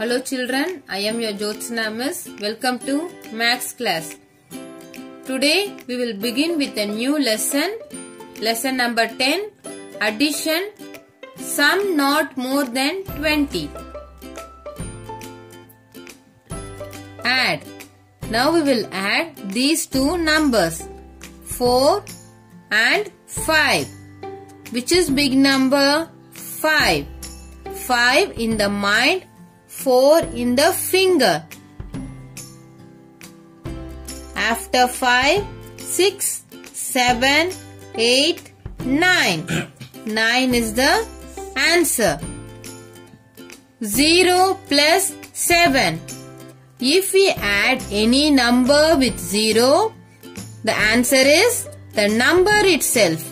Hello children, I am your Jyotsna Miss. Welcome to Maths class. Today we will begin with a new lesson. Lesson number 10 Addition Sum not more than 20. Add. Now we will add these two numbers 4 and 5. Which is big number? 5. 5 in the mind, 4 in the finger. After 5, 6, 7, 8, 9. 9 is the answer. 0 plus 7. If we add any number with 0, the answer is the number itself.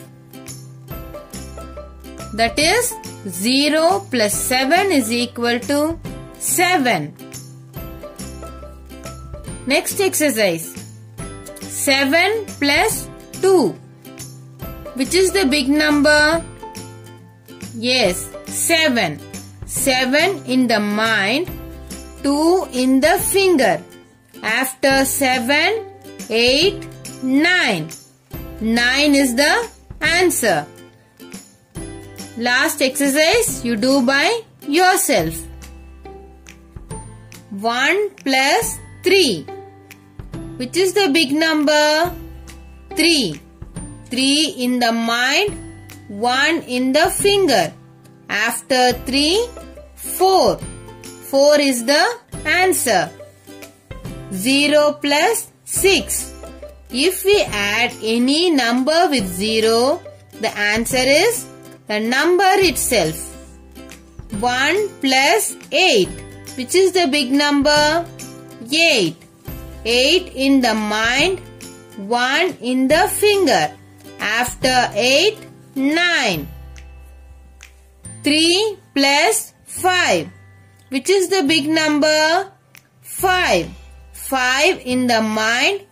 That is 0 plus 7 is equal to 7. Next exercise. 7 plus 2. Which is the big number? Yes, 7. 7 in the mind, 2 in the finger. After 7, 8, 9. 9 is the answer. Last exercise you do by yourself. 1 plus 3. Which is the big number? 3. 3 in the mind, 1 in the finger. After 3, 4. 4 is the answer. 0 plus 6. If we add any number with 0, the answer is the number itself. 1 plus 8. Which is the big number? 8. 8 in the mind, 1 in the finger. After 8, 9. 3 plus 5. Which is the big number? 5. 5 in the mind,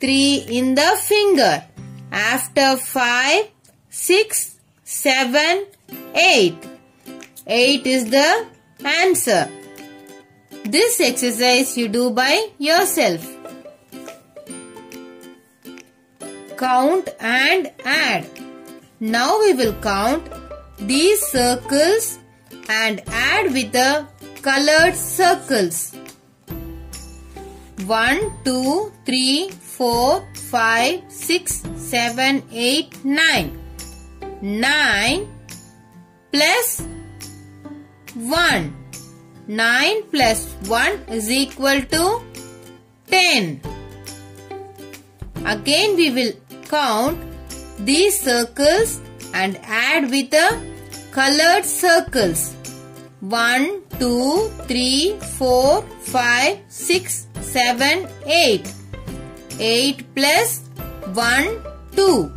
3 in the finger. After 5, 6, 7, 8. 8 is the answer. This exercise you do by yourself. Count and add. Now we will count these circles and add with the colored circles. 1, 2, 3, 4, 5, 6, 7, 8, 9. 9 plus 1. 9 plus 1 is equal to 10. Again we will count these circles and add with the colored circles. 1, 2, 3, 4, 5, 6, 7, 8. 8 plus 1, 2.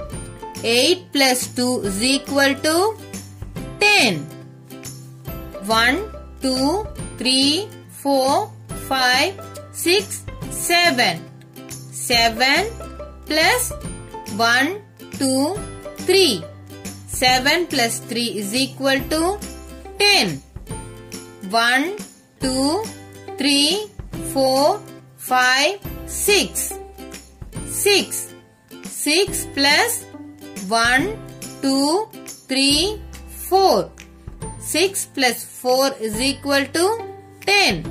8 plus 2 is equal to 10. 1, 2, 3, 4, 5, 6, 7. 7 plus 1, 2, 3. 7 plus 3 is equal to 10. 1, 2, 3, 4, 5, 6. 6. 6 plus 1, 2, 3, 4. 6 plus 4 is equal to 10.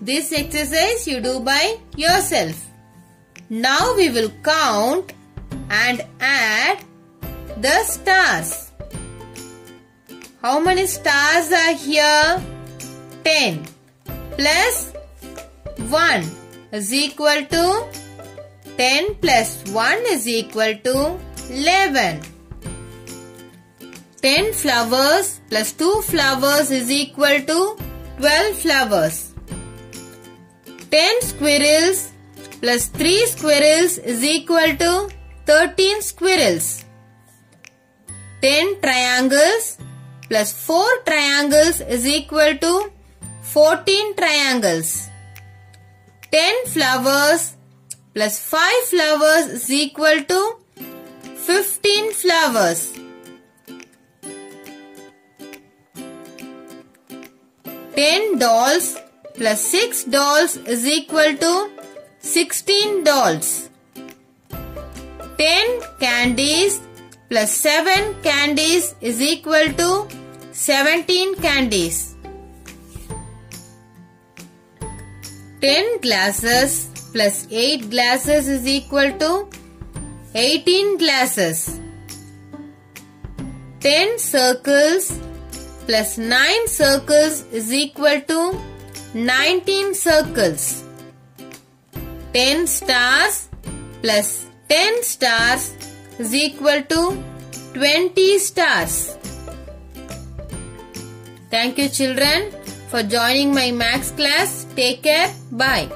This exercise you do by yourself. Now we will count and add the stars. How many stars are here? 10 plus 1 is equal to 10 plus 1 is equal to 11. 10 flowers plus 2 flowers is equal to 12 flowers. 10 squirrels plus 3 squirrels is equal to 13 squirrels. 10 triangles plus 4 triangles is equal to 14 triangles. 10 flowers plus 5 flowers is equal to 15 flowers. 10 dolls plus 6 dolls is equal to 16 dolls. 10 candies plus 7 candies is equal to 17 candies. 10 glasses plus 8 glasses is equal to 18 glasses. 10 circles plus 9 circles is equal to 19 circles. 10 stars plus 10 stars is equal to 20 stars. Thank you children for joining my maths class. Take care. Bye.